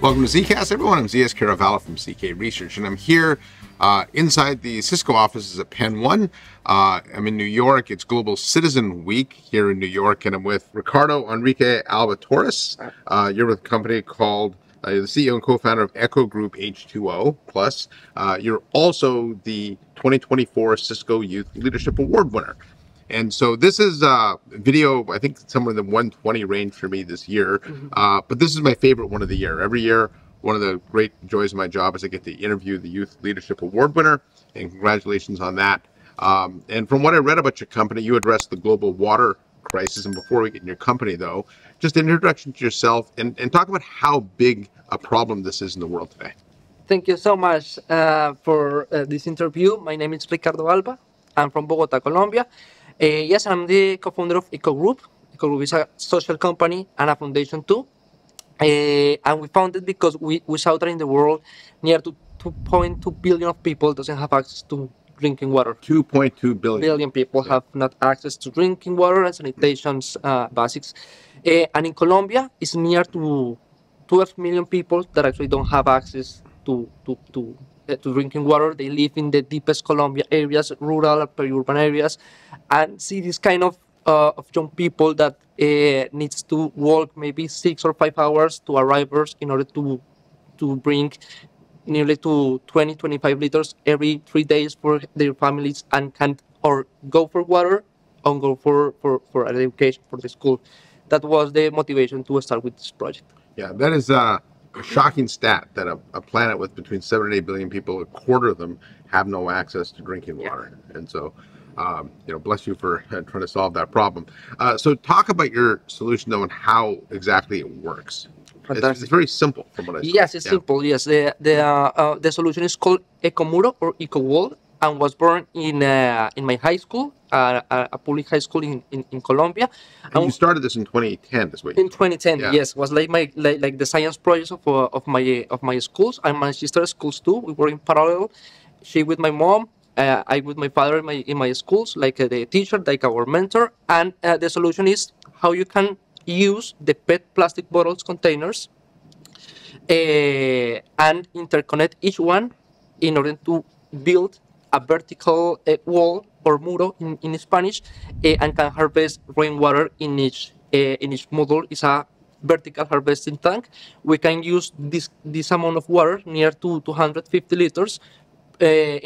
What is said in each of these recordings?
Welcome to ZKast, everyone. I'm Zeus Kerravala from ZK Research, and I'm here uh, inside the Cisco offices at Penn One. Uh, I'm in New York. It's Global Citizen Week here in New York, and I'm with Ricardo Enrique Alba Torres. Uh, you're with a company called uh, the CEO and co-founder of Eko Group H2O Plus. Uh, you're also the 2024 Cisco Youth Leadership Award winner. And so this is uh, video, I think somewhere in the 120 range for me this year. Mm-hmm. Uh, but this is my favorite one of the year. Every year, one of the great joys of my job is I get to interview the Youth Leadership Award winner, and congratulations on that. Um, and from what I read about your company, you address the global water crisis. And before we get in your company, though, just an introduction to yourself and, and talk about how big a problem this is in the world today. Thank you so much uh, for uh, this interview. My name is Ricardo Alba. I'm from Bogota, Colombia. Uh, yes, I'm the co-founder of Eko Group. Eko Group is a social company and a foundation too. Uh, and we founded because we, we saw that in the world, near to 2.2 billion of people doesn't have access to drinking water. 2.2 billion. Billion people yeah. have not access to drinking water and sanitation uh, basics. Uh, and in Colombia, it's near to 12 million people that actually don't have access to, to, to to drinking water. They live in the deepest Colombia areas, rural, peri-urban areas, and see this kind of uh, of young people that uh, needs to walk maybe six or five hours to arrivals in order to to bring nearly to 20 25 liters every three days for their families and can't or go for water or go for for for education for the school that was the motivation to start with this project yeah that is uh a shocking stat that a, a, planet with between seven and eight billion people, a quarter of them have no access to drinking water. Yeah. And so, um, you know, bless you for uh, trying to solve that problem. Uh, so, talk about your solution though and how exactly it works. It's, it's, very simple from what I see. Yes, it's yeah. simple. Yes, the the uh, uh the solution is called EcoMuro or EcoWall, and was born in uh, in my high school, uh, a public high school in, in, in Colombia. And, and you started this in 2010, this way. In 2010, yeah. yes, was like my like, like the science project of uh, of my of my schools and my sister's schools too. We were in parallel. She with my mom, uh, I with my father in my in my schools, like uh, the teacher, like our mentor. And uh, the solution is how you can use the PET plastic bottles containers and interconnect each one in order to build a vertical uh, wall or muro in, in Spanish uh, and can harvest rainwater in each uh, in each module is a vertical harvesting tank. We can use this this amount of water near to 250 liters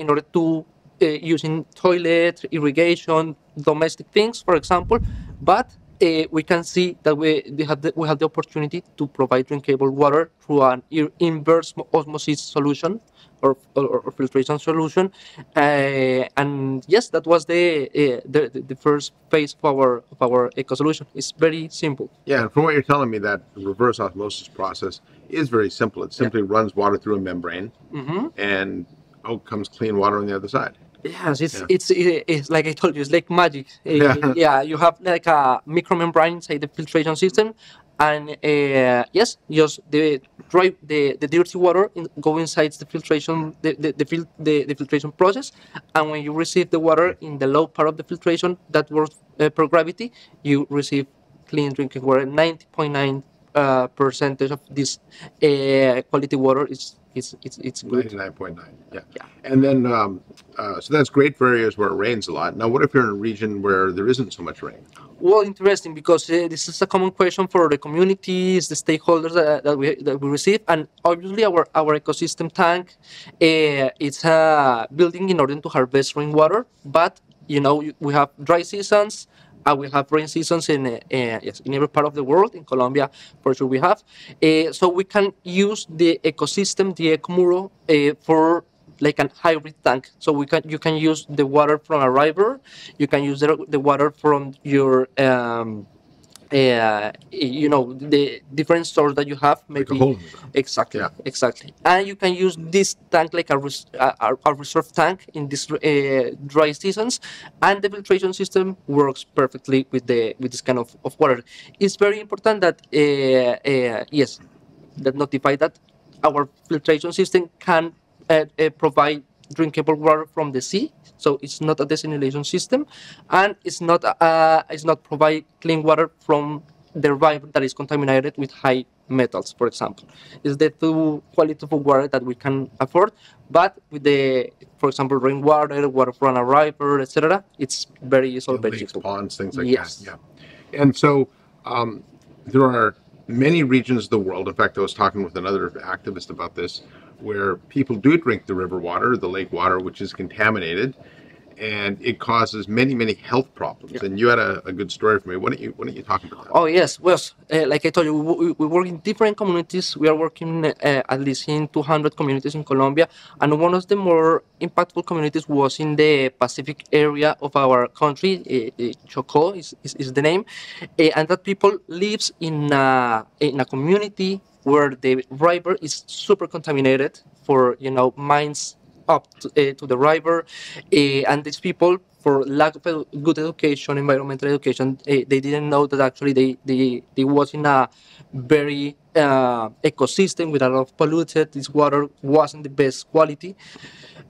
in order to uh, using toilet, irrigation, domestic things, for example. But uh, we can see that we, we, have the, we have the opportunity to provide drinkable water through an inverse osmosis solution or, or, or filtration solution. Uh, and yes, that was the, uh, the, the first phase of our of our eco solution. It's very simple. Yeah, and from what you're telling me, that reverse osmosis process is very simple. It simply yeah. runs water through a membrane, mm-hmm. and out comes clean water on the other side. Yes, it's, yeah. it's it's like I told you, it's like magic. Yeah. yeah, you have like a micromembrane inside the filtration system, and uh, yes, just the dry the, the dirty water in, go inside the filtration the the, the, fil- the, the filtration process, and when you receive the water in the low part of the filtration that works uh, per gravity, you receive clean drinking water. Ninety point nine uh, percentage of this uh, quality water is it's it's it's good. Ninety nine point nine. Yeah. Yeah. And then um, uh, so that's great for areas where it rains a lot. Now, what if you're in a region where there isn't so much rain? Well, interesting because uh, this is a common question for the communities, the stakeholders that, that we that we receive, and obviously our our ecosystem tank, uh, it's a building in order to harvest rainwater, but you know we have dry seasons uh, we have rain seasons in uh, yes, in every part of the world. In Colombia, for sure, we have. Uh, so we can use the ecosystem, the EcoMuro, uh, for like an hybrid tank. So we can you can use the water from a river, you can use the, the water from your um, uh, you know the different stores that you have maybe like exactly yeah. exactly. And you can use this tank like a, res- a, a reserve tank in these uh, dry seasons and the filtration system works perfectly with the with this kind of, of water. It's very important that uh, uh yes that notify that our filtration system can uh, uh, provide drinkable water from the sea so it's not a desalination system, and it's not uh, it's not provide clean water from the river that is contaminated with high metals, for example. It's the two quality of water that we can afford, but with the, for example, rainwater, water from a river, etc., it's very solvable. ponds, things like Yes. that. Yeah. And so um, there are many regions of the world. In fact, I was talking with another activist about this, where people do drink the river water, the lake water, which is contaminated, and it causes many, many health problems. And you had a, a good story for me. Why don't you Why don't you talk about that? Oh yes, well, uh, like I told you, we, we- we work in different communities. We are working uh, at least in 200 communities in Colombia, and one of the more impactful communities was in the Pacific area of our country. Uh, uh, Chocó is, is, is the name, uh, and that people lives in a, in a community where the river is super contaminated for you know mines up to, uh, to the river, uh, and these people, for lack of good education, environmental education, uh, they didn't know that actually they, they, they was in a very uh, ecosystem with a lot of polluted. This water wasn't the best quality,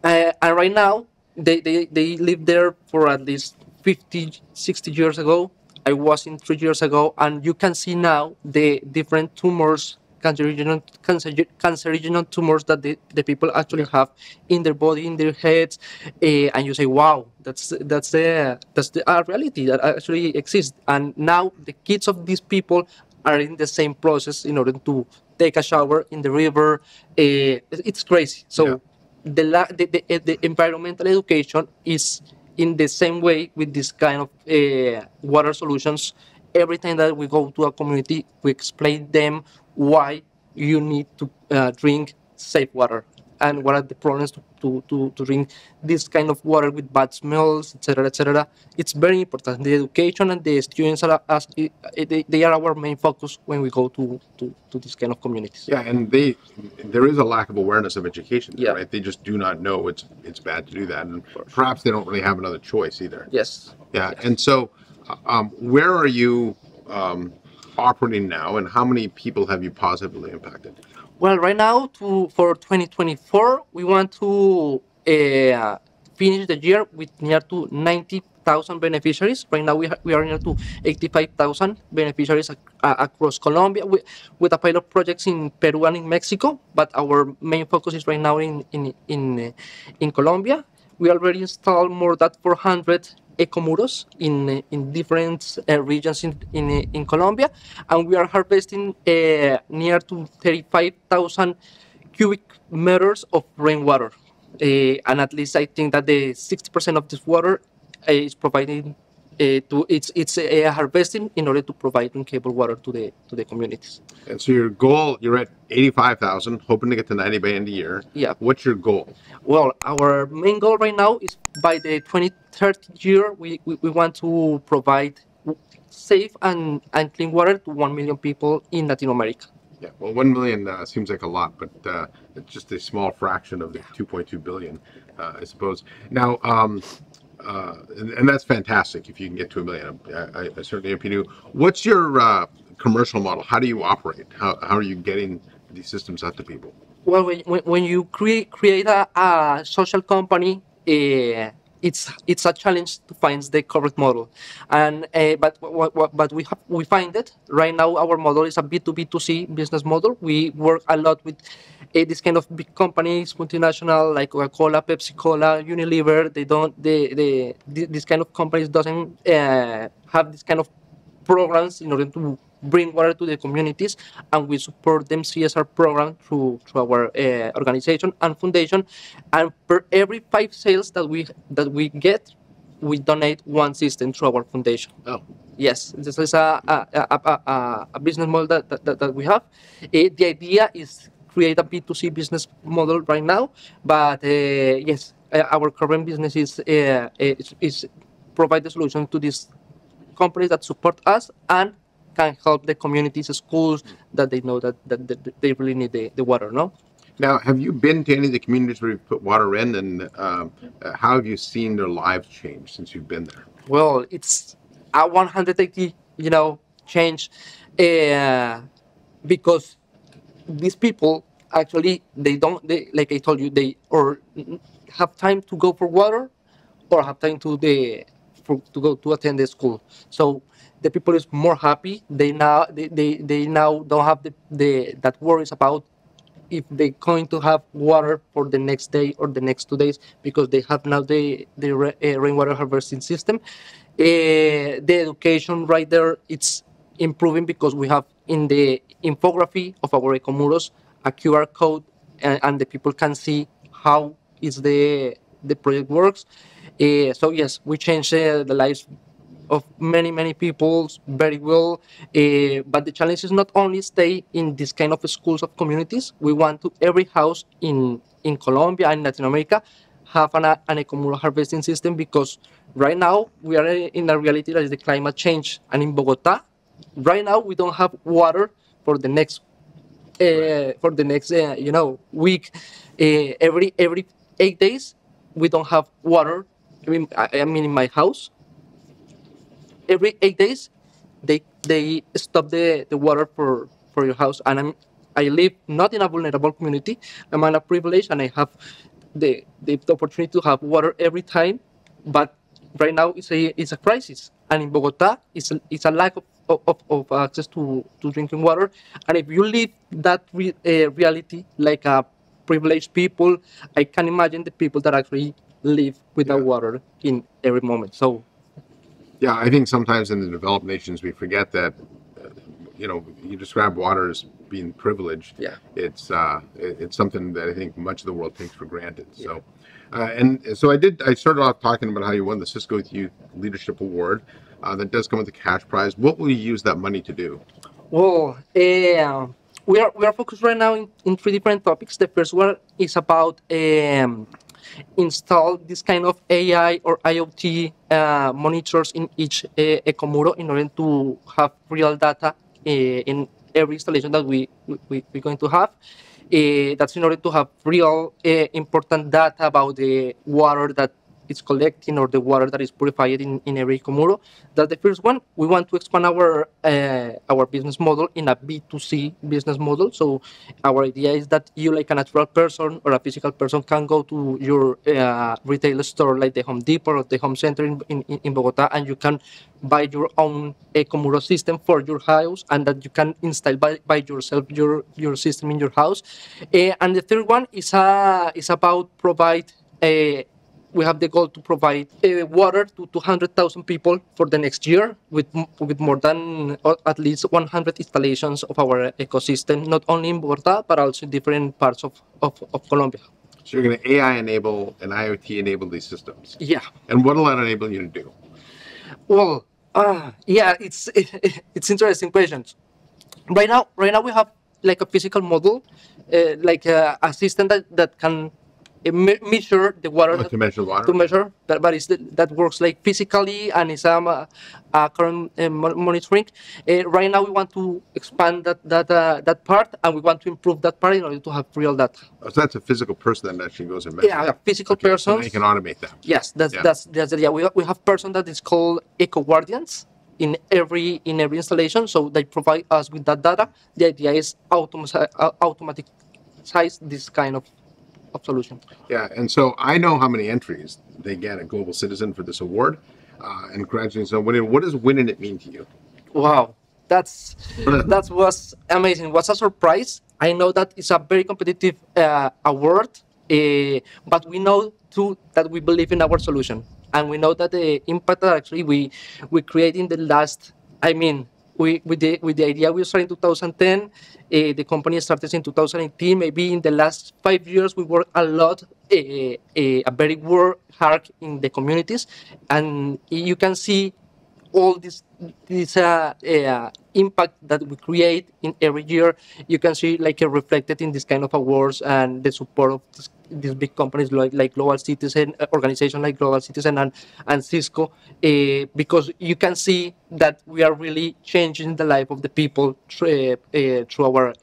and right now they, they, they live there for at least 50, 60 years ago. I was in three years ago, and you can see now the different tumors cancerogenic, cancer, cancerogenic tumors that the, the people actually have in their body, in their heads, eh, and you say, "Wow, that's that's the that's the uh, reality that actually exists." And now the kids of these people are in the same process in order to take a shower in the river. Eh, it's crazy. So Yeah. the, la- the, the eh, the environmental education is in the same way with this kind of uh, water solutions every time that we go to a community we explain them why you need to uh, drink safe water and what are the problems to, to, to, to drink this kind of water with bad smells etc etc it's very important the education and the students are as, eh, they, they are our main focus when we go to, to, to this kind of communities Yeah, and they there is a lack of awareness of education, there, Yeah. right? They just do not know it's it's bad to do that, and perhaps they don't really have another choice either. yes Yeah, and so, um, where are you um, operating now, and how many people have you positively impacted? Well, right now, to for 2024, we want to uh, finish the year with near to 90,000 beneficiaries. Right now, we, ha- we are near to 85,000 beneficiaries ac- uh, across Colombia with, with a pilot projects in Peru and in Mexico. But our main focus is right now in in in, uh, in Colombia. We already installed more than 400 ecomuros in in different uh, regions in, in uh, in Colombia, and we are harvesting uh, near to 35,000 cubic meters of rainwater. Uh, and at least I think that the 60% of this water uh, is providing uh, to it's it's uh, harvesting in order to provide drinkable water to the to the communities. And so your goal, you're at eighty-five thousand, hoping to get to ninety by end of year. Yeah. What's your goal? Well, our main goal right now is by the 2030 year, we, we, we want to provide safe and, and clean water to 1 million people in Latin America. Yeah, well, one million uh, seems like a lot, but uh, it's just a small fraction of the 2.2 billion, uh, I suppose. Now, um, uh, and, and that's fantastic if you can get to a million. I, I, I certainly hope you do. What's your uh, commercial model? How do you operate? How, how are you getting these systems out to people? Well, when, when, when you create create a, a social company, uh, it's it's a challenge to find the correct model, and uh, but but we have we find it right now. Our model is a B two B two C business model. We work a lot with uh, this kind of big companies, multinational like Coca Cola, Pepsi Cola, Unilever. They don't they, they thi- this kind of companies doesn't uh, have this kind of programs in order to bring water to the communities and we support them CSR program through, through our uh, organization and foundation. And per every five sales that we that we get we donate one system through our foundation. Oh, yes this is a, a, a, a, business model that, that, that, we have. Eh, the idea is create a b2c business model right now but uh, yes uh, our current business is, uh, is is provide the solution to these companies that support us and can help the communities, the schools that they know that, that, that they really need the, the water, no? Now, have you been to any of the communities where you've put water in, and um, uh, how have you seen their lives change since you've been there? Well, it's a 180, you know, change uh, because these people actually they don't they like I told you they or have time to go for water or have time to the for, to go to attend the school. So the people is more happy. They now they, they, they now don't have the, the that worries about if they're going to have water for the next day or the next two days because they have now the the ra- uh, rainwater harvesting system. Uh, the education right there it's improving because we have in the infography of our ecomuros a QR code and, and the people can see how is the the project works. Uh, so yes, we change uh, the lives of many many people very well uh, but the challenge is not only stay in this kind of schools of communities. We want to every house in in colombia and latin america have an, an ecomuro harvesting system because right now we are in a reality that is the climate change. And in bogota right now we don't have water for the next uh, for the next uh, you know week. Uh, every every eight days we don't have water. I mean, I, I mean in my house every eight days they they stop the, the water for, for your house and I'm I live not in a vulnerable community. I'm in a privilege and I have the, the, the opportunity to have water every time. But right now it's a it's a crisis. And in Bogota it's a, it's a lack of, of, of access to, to drinking water. And if you live that re, uh, reality like a privileged people, I can imagine the people that actually live without Yeah. water in every moment. So Yeah, I think sometimes in the developed nations we forget that, uh, you know, you describe water as being privileged. Yeah. It's uh, it- it's something that I think much of the world takes for granted. So, uh, and so I did. I started off talking about how you won the Cisco Youth Leadership Award. Uh, that does come with a cash prize. What will you use that money to do? Well, uh, we are we are focused right now in, in three different topics. The first one is about um, install this kind of AI or IoT uh, monitors in each uh, Ecomuro in order to have real data uh, in every installation that we, we we're going to have. Uh, that's in order to have real uh, important data about the water that is collecting or the water that is purified in, in every Comuro. That's the first one. We want to expand our uh, our business model in a B2C business model. So our idea is that you, like a natural person or a physical person, can go to your uh, retail store like the Home Depot or the Home Center in, in, in Bogota and you can buy your own Ecomuro system for your house and that you can install by, by yourself your, your system in your house. Uh, and the third one is, uh, is about provide uh, we have the goal to provide uh, water to 200,000 people for the next year with, with more than uh, at least 100 installations of our ecosystem, not only in Bogota, but also in different parts of, of, of Colombia. So you're going to AI enable and IoT enable these systems. Yeah. And what will that enable you to do? Well, uh, yeah, it's it's interesting questions. Right now, right now we have like a physical model, uh, like a, a system that, that can uh, me- measure the water Oh, to measure water. to measure, but, but it's the, that works like physically and is um, uh, uh, current uh, monitoring. Uh, right now, we want to expand that that uh, that part, and we want to improve that part in order to have real data. Oh, so that's a physical person that actually goes and measures. Yeah, a physical Okay, so person. now you can automate that. Yes, that's Yeah. that's that's yeah. We, we have person that is called eco guardians in every in every installation, so they provide us with that data. The idea is automatize automatize this kind of, of solution. Yeah, and so I know how many entries they get at Global Citizen for this award. Uh, and congratulations on winning. What does winning it mean to you? Wow, that's that was amazing. Was a surprise. I know that it's a very competitive uh, award, uh, but we know too that we believe in our solution, and we know that the impact that actually we we create in the last. I mean, with the with the idea we started in 2010. Uh, the company started in 2018. Maybe in the last five years we worked a lot, uh, uh, a very work hard in the communities, and you can see all this this uh, uh, impact that we create in every year you can see like reflected in this kind of awards and the support of this, these big companies like, like global citizen uh, organization like global citizen and and cisco uh, because you can see that we are really changing the life of the people through, uh, uh, through our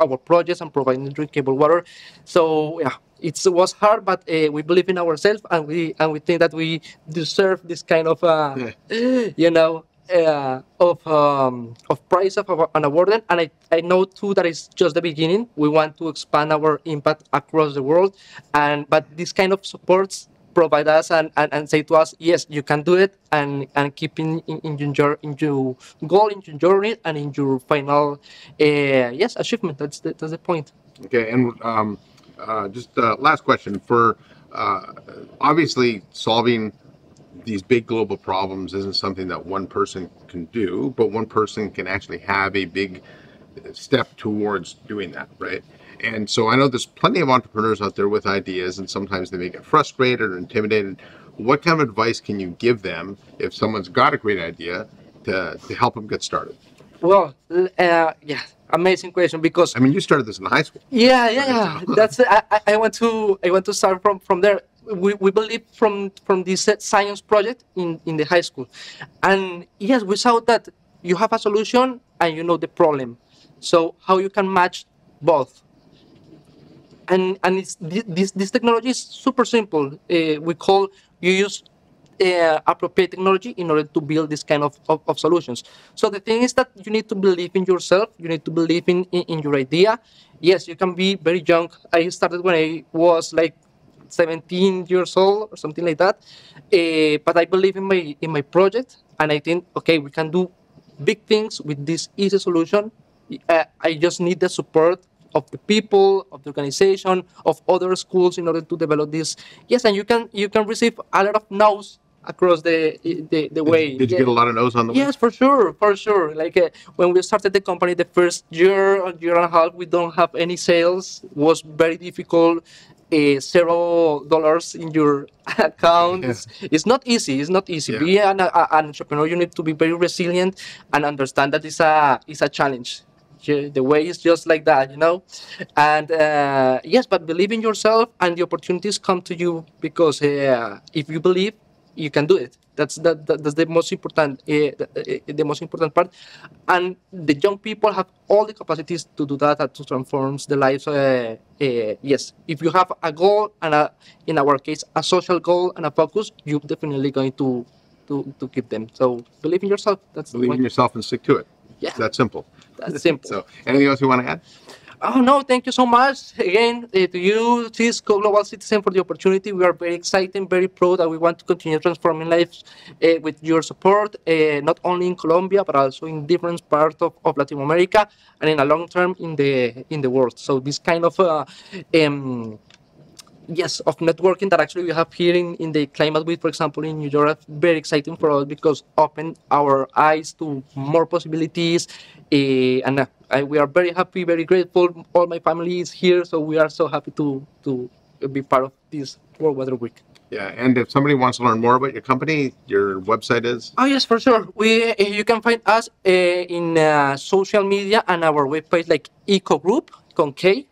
our projects and providing drinkable water. So yeah, it was hard, but uh, we believe in ourselves and we and we think that we deserve this kind of uh, you know uh, of um, of prize of an award. And I, I know too that it's just the beginning. We want to expand our impact across the world, and but this kind of supports provide us and, and, and say to us, yes, you can do it, and and keep in in, in your in your goal, in your journey, and in your final uh, yes achievement. That's the, that's the point. Okay, and um, uh, just uh, last question for uh, obviously solving these big global problems isn't something that one person can do, but one person can actually have a big step towards doing that, right? And so I know there's plenty of entrepreneurs out there with ideas, and sometimes they may get frustrated or intimidated. What kind of advice can you give them if someone's got a great idea to, to help them get started? Well, uh, yeah, amazing question because I mean, you started this in high school. yeah, yeah, yeah. That's I, I- want to I want to start from from there. We, we believe from from this science project in in the high school, and yes, we saw that you have a solution and you know the problem. So how you can match both? and and it's this this technology is super simple. Uh, we call you use uh, appropriate technology in order to build this kind of, of, of solutions. So the thing is that you need to believe in yourself. You need to believe in, in, in your idea. Yes, you can be very young. I started when I was like 17 years old or something like that. Uh, but I believe in my in my project, and I think okay, we can do big things with this easy solution. Uh, I just need the support of the people, of the organization, of other schools in order to develop this. Yes, and you can you can receive a lot of no's across the the, the way. Did you Yeah. get a lot of no's on the way? Yes, for sure, for sure. Like uh, when we started the company, the first year or year and a half, we don't have any sales. was very difficult. Uh, zero dollars in your account. Yeah. It's, it's not easy. It's not easy. Yeah. Be an, a, an entrepreneur. You need to be very resilient and understand that it's a it's a challenge. The way is just like that, you know. And uh, yes, but believe in yourself, and the opportunities come to you because uh, if you believe, you can do it. That's that, that that's the most important uh, the, uh, the most important part. And the young people have all the capacities to do that and to transform the lives. Uh, uh, yes, if you have a goal and a, in our case, a social goal and a focus, you're definitely going to to, to keep them. So believe in yourself. That's Believe in yourself and stick to it. Yeah. It's that simple. That's simple. So, anything else you want to add? Oh no, thank you so much again uh, to you, Cisco Global Citizen, for the opportunity. We are very excited, very proud that we want to continue transforming lives uh, with your support, uh, not only in Colombia but also in different parts of, of Latin America and in a long term in the in the world. So this kind of um, yes of networking that actually we have here in, in the climate week for example in new york very exciting for us because open our eyes to more possibilities eh, and uh, I, we are very happy very grateful. All my family is here so we are so happy to to be part of this world weather week. Yeah, and if somebody wants to learn more about your company, your website is? Oh yes, for sure. We uh, you can find us uh, in uh, social media and our webpage like Eco Group con K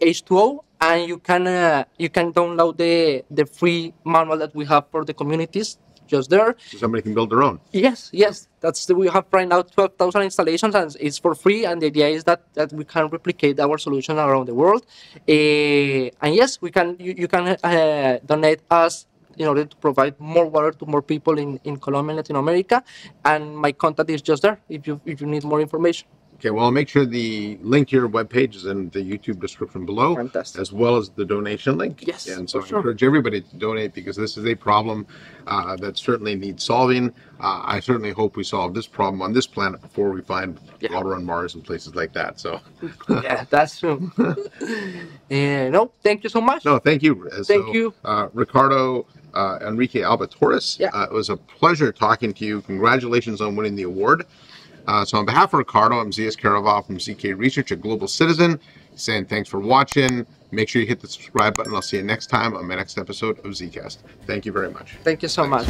H2O, and you can uh, you can download the the free manual that we have for the communities just there. so somebody can build their own. Yes, yes, that's the, we have right now twelve thousand installations and it's for free. And the idea is that that we can replicate our solution around the world. Uh, and yes, we can you, you can uh, donate us in order to provide more water to more people in, in Colombia and Latin America. And my contact is just there if you if you need more information. Okay, well, I'll make sure the link to your webpage is in the YouTube description below, Fantastic. as well as the donation link. Yes, And so for I sure. encourage everybody to donate because this is a problem uh, that certainly needs solving. Uh, I certainly hope we solve this problem on this planet before we find Yeah. water on Mars and places like that. So, yeah, that's true. and no, thank you so much. no, thank you. Uh, Thank so, you. Uh, Ricardo uh, Enrique Alba Torres. Yeah. Uh, it was a pleasure talking to you. Congratulations on winning the award. Uh, so on behalf of Ricardo, I'm Zeus Kerravala from ZK Research, a global citizen, saying thanks for watching. Make sure you hit the subscribe button. I'll see you next time on my next episode of ZKast. Thank you very much. Thank you so much.